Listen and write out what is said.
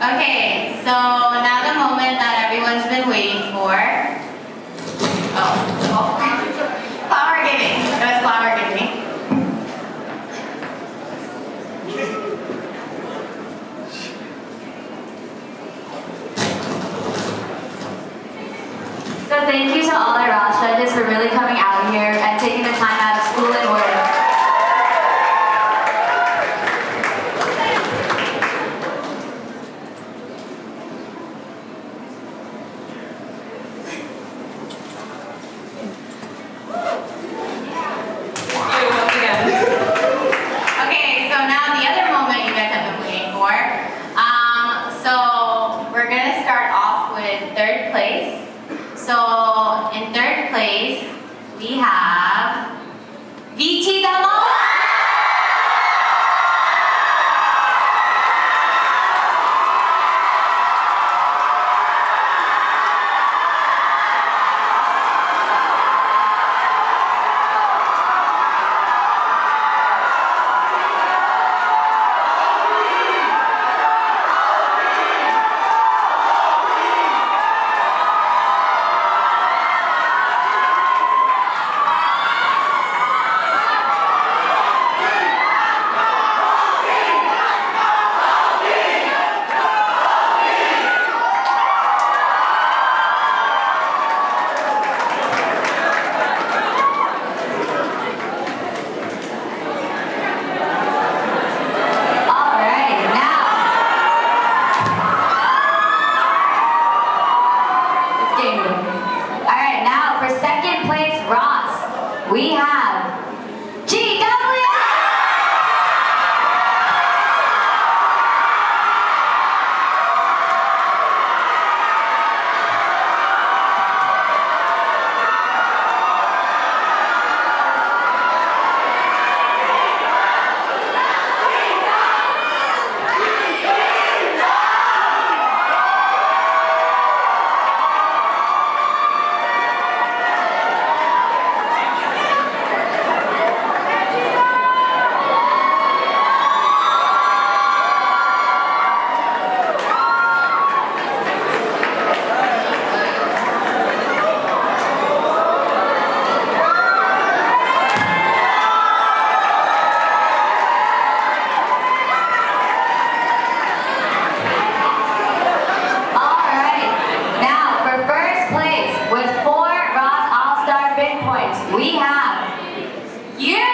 Okay, so now the moment that everyone's been waiting for. Oh, oh. flower giving. It was flower giving. So thank you to all our Raas judges for really coming out here and taking the time out of school and work. once again. Okay, so now the other moment you guys have been waiting for. Um, so we're gonna start off with place. So in third place, we have VT Damo. We have you.